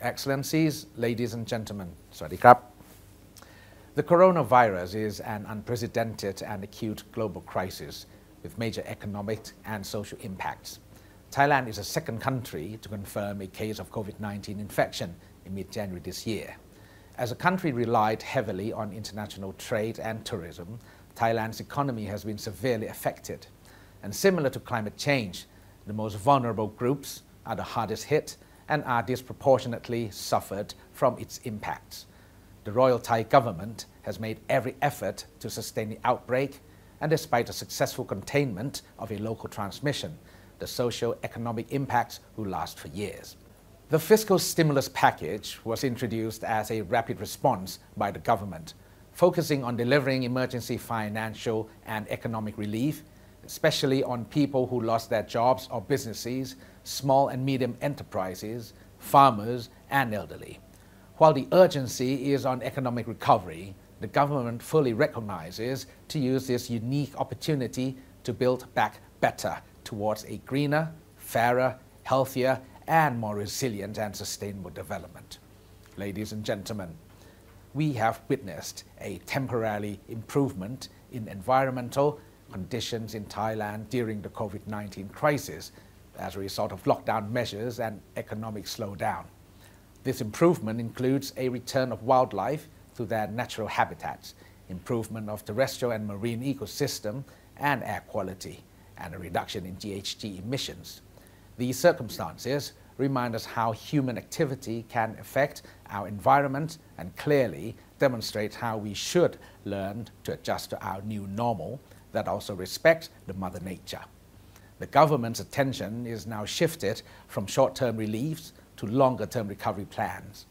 Excellencies, ladies and gentlemen, Swadee The coronavirus is an unprecedented and acute global crisis with major economic and social impacts. Thailand is the second country to confirm a case of COVID-19 infection in mid-January this year. As a country relied heavily on international trade and tourism, Thailand's economy has been severely affected. And similar to climate change, the most vulnerable groups are the hardest hit and are disproportionately suffered from its impacts. The Royal Thai government has made every effort to sustain the outbreak, and despite the successful containment of a local transmission, the socio-economic impacts will last for years. The fiscal stimulus package was introduced as a rapid response by the government, focusing on delivering emergency financial and economic relief, especially on people who lost their jobs or businesses, small and medium enterprises, farmers, and elderly. While the urgency is on economic recovery, the government fully recognizes to use this unique opportunity to build back better towards a greener, fairer, healthier, and more resilient and sustainable development. Ladies and gentlemen, we have witnessed a temporary improvement in environmental conditions in Thailand during the COVID-19 crisis as a result of lockdown measures and economic slowdown. This improvement includes a return of wildlife to their natural habitats, improvement of terrestrial and marine ecosystem and air quality, and a reduction in GHG emissions. These circumstances remind us how human activity can affect our environment and clearly demonstrate how we should learn to adjust to our new normal that also respects the mother nature. The government's attention is now shifted from short-term reliefs to longer-term recovery plans.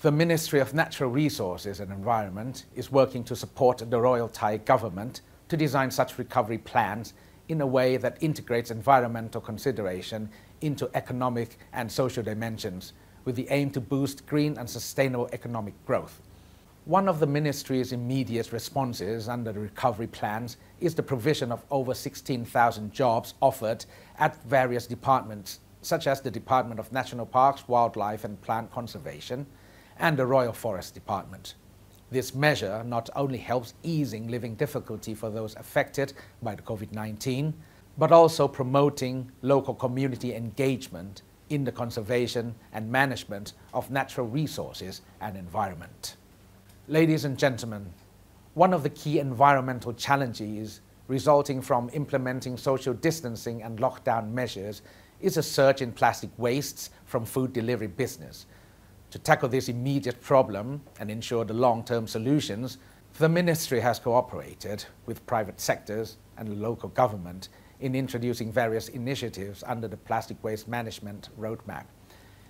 The Ministry of Natural Resources and Environment is working to support the Royal Thai government to design such recovery plans in a way that integrates environmental consideration into economic and social dimensions with the aim to boost green and sustainable economic growth. One of the ministry's immediate responses under the recovery plans is the provision of over 16,000 jobs offered at various departments such as the Department of National Parks, Wildlife and Plant Conservation, and the Royal Forest Department. This measure not only helps easing living difficulty for those affected by the COVID-19, but also promoting local community engagement in the conservation and management of natural resources and environment. Ladies and gentlemen, one of the key environmental challenges resulting from implementing social distancing and lockdown measures is a surge in plastic wastes from food delivery business. To tackle this immediate problem and ensure the long-term solutions, the ministry has cooperated with private sectors and local government in introducing various initiatives under the Plastic Waste Management Roadmap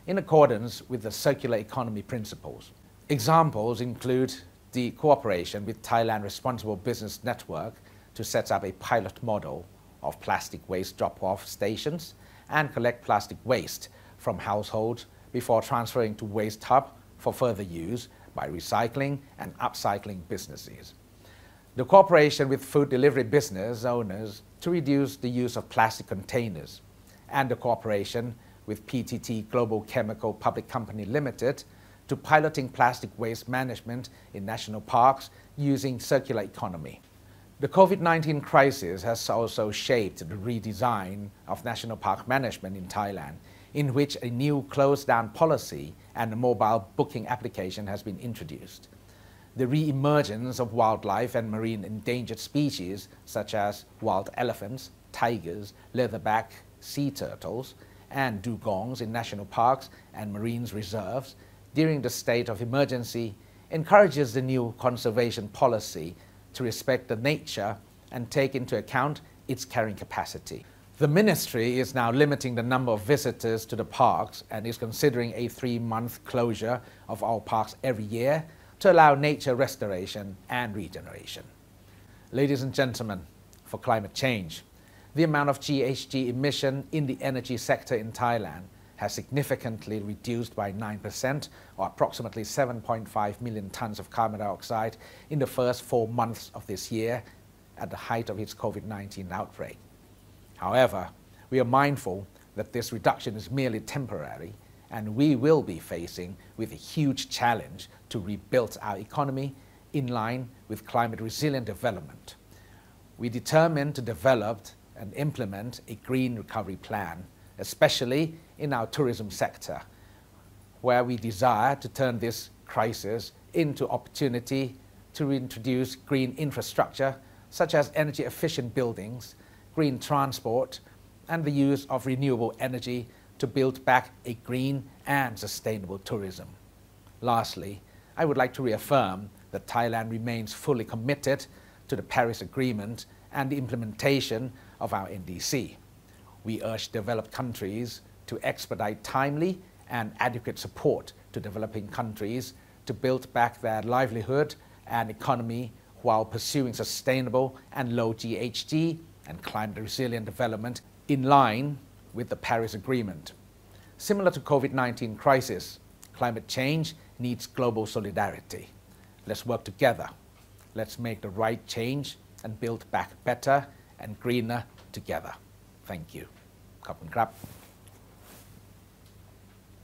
in accordance with the circular economy principles. Examples include the cooperation with Thailand Responsible Business Network to set up a pilot model of plastic waste drop-off stations and collect plastic waste from households before transferring to Waste Hub for further use by recycling and upcycling businesses. The cooperation with food delivery business owners to reduce the use of plastic containers and the cooperation with PTT Global Chemical Public Company Limited to piloting plastic waste management in national parks using circular economy. The COVID-19 crisis has also shaped the redesign of national park management in Thailand, in which a new closed-down policy and a mobile booking application has been introduced. The re-emergence of wildlife and marine endangered species such as wild elephants, tigers, leatherback, sea turtles, and dugongs in national parks and marine reserves during the state of emergency encourages the new conservation policy to respect the nature and take into account its carrying capacity. The ministry is now limiting the number of visitors to the parks and is considering a three-month closure of all parks every year to allow nature restoration and regeneration. Ladies and gentlemen, for climate change, the amount of GHG emission in the energy sector in Thailand has significantly reduced by 9% or approximately 7.5 million tons of carbon dioxide in the first four months of this year at the height of its COVID-19 outbreak. However, we are mindful that this reduction is merely temporary and we will be facing with a huge challenge to rebuild our economy in line with climate resilient development. We determined to develop and implement a green recovery plan, especially in our tourism sector, where we desire to turn this crisis into opportunity to reintroduce green infrastructure such as energy efficient buildings, green transport, and the use of renewable energy to build back a green and sustainable tourism. Lastly, I would like to reaffirm that Thailand remains fully committed to the Paris Agreement and the implementation of our NDC. We urge developed countries to expedite timely and adequate support to developing countries to build back their livelihood and economy while pursuing sustainable and low GHG and climate resilient development in line with the Paris Agreement. Similar to COVID-19 crisis, climate change needs global solidarity. Let's work together. Let's make the right change and build back better and greener together. Thank you. ขอบคุณครับ